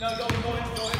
No, go, go, go.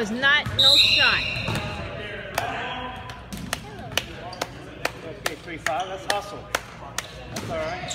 was not no shot. Okay, three five. Let's hustle. That's all right.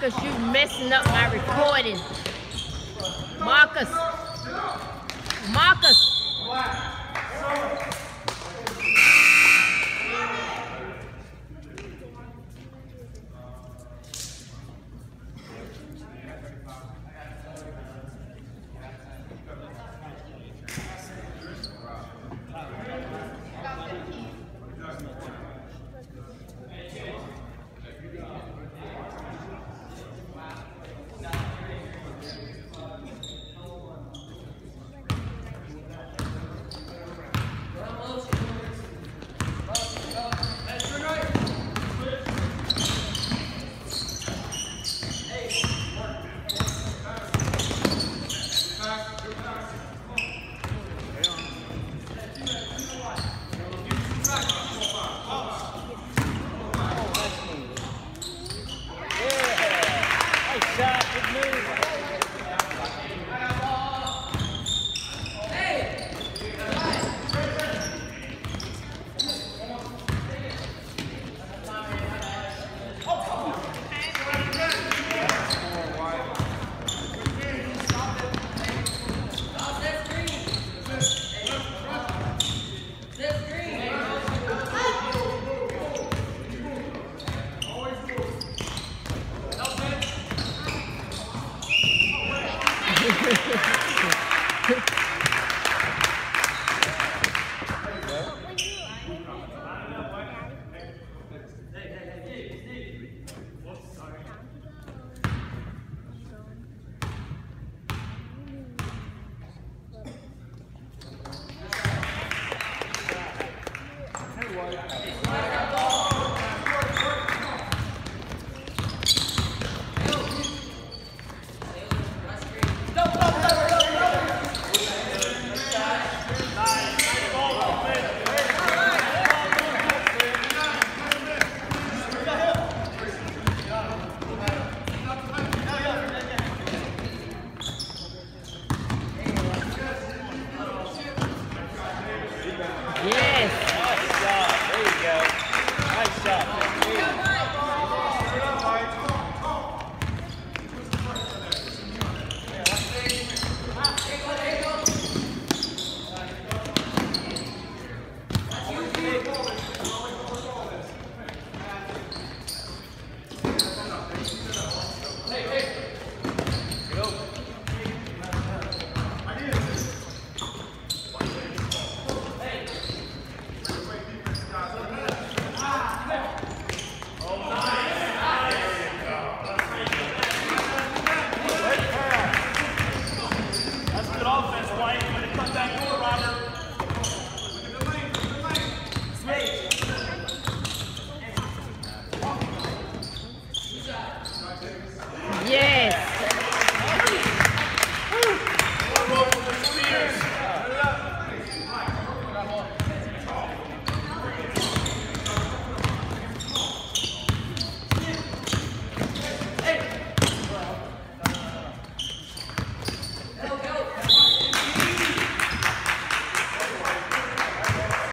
Marcus, you messing up my recording. Marcus. Marcus. Good move.